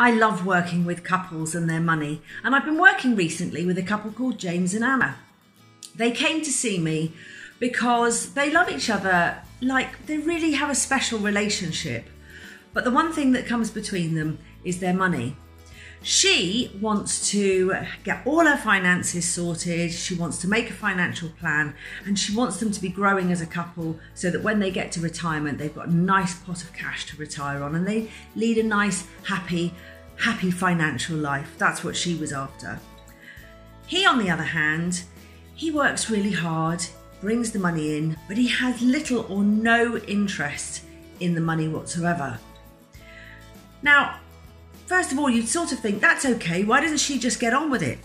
I love working with couples and their money, and I've been working recently with a couple called James and Anna. They came to see me because they love each other like they really have a special relationship. But the one thing that comes between them is their money. She wants to get all her finances sorted. She wants to make a financial plan and she wants them to be growing as a couple so that when they get to retirement, they've got a nice pot of cash to retire on and they lead a nice, happy, happy financial life. That's what she was after. He, on the other hand, he works really hard, brings the money in, but he has little or no interest in the money whatsoever. Now, First of all, you'd sort of think that's okay. Why doesn't she just get on with it?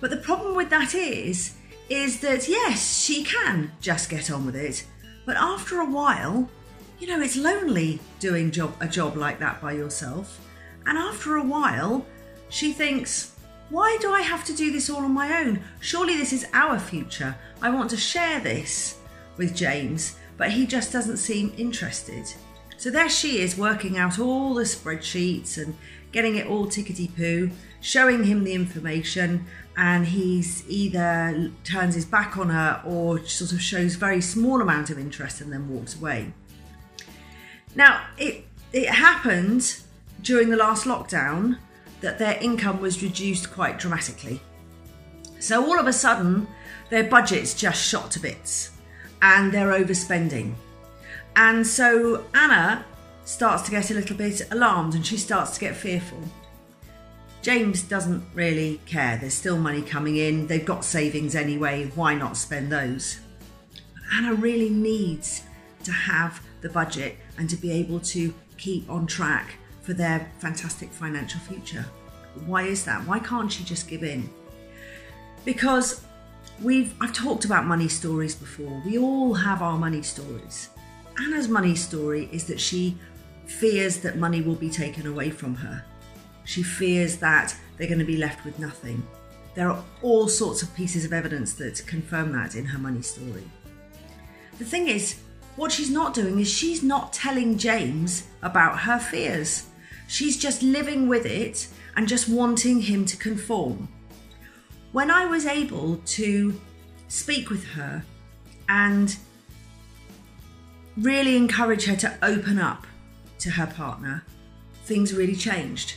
But the problem with that is, is that yes, she can just get on with it, but after a while, you know, it's lonely doing job a job like that by yourself. And after a while, she thinks, why do I have to do this all on my own? Surely this is our future. I want to share this with James, but he just doesn't seem interested. So there she is working out all the spreadsheets and getting it all tickety poo, showing him the information, and he's either turns his back on her or sort of shows very small amount of interest and then walks away. Now, it it happened during the last lockdown that their income was reduced quite dramatically. So all of a sudden, their budgets just shot to bits and they're overspending. And so Anna starts to get a little bit alarmed and she starts to get fearful. James doesn't really care. There's still money coming in. They've got savings anyway. Why not spend those? But Anna really needs to have the budget and to be able to keep on track for their fantastic financial future. Why is that? Why can't she just give in? Because we've I've talked about money stories before. We all have our money stories. Anna's money story is that she fears that money will be taken away from her. She fears that they're going to be left with nothing. There are all sorts of pieces of evidence that confirm that in her money story. The thing is, what she's not doing is she's not telling James about her fears. She's just living with it and just wanting him to conform. When I was able to speak with her and really encourage her to open up to her partner, things really changed.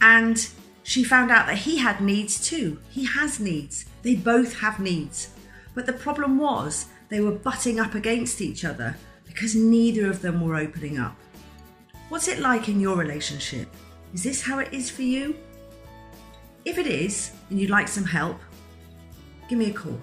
And she found out that he had needs too. He has needs. They both have needs. But the problem was they were butting up against each other because neither of them were opening up. What's it like in your relationship? Is this how it is for you? If it is, and you'd like some help, give me a call.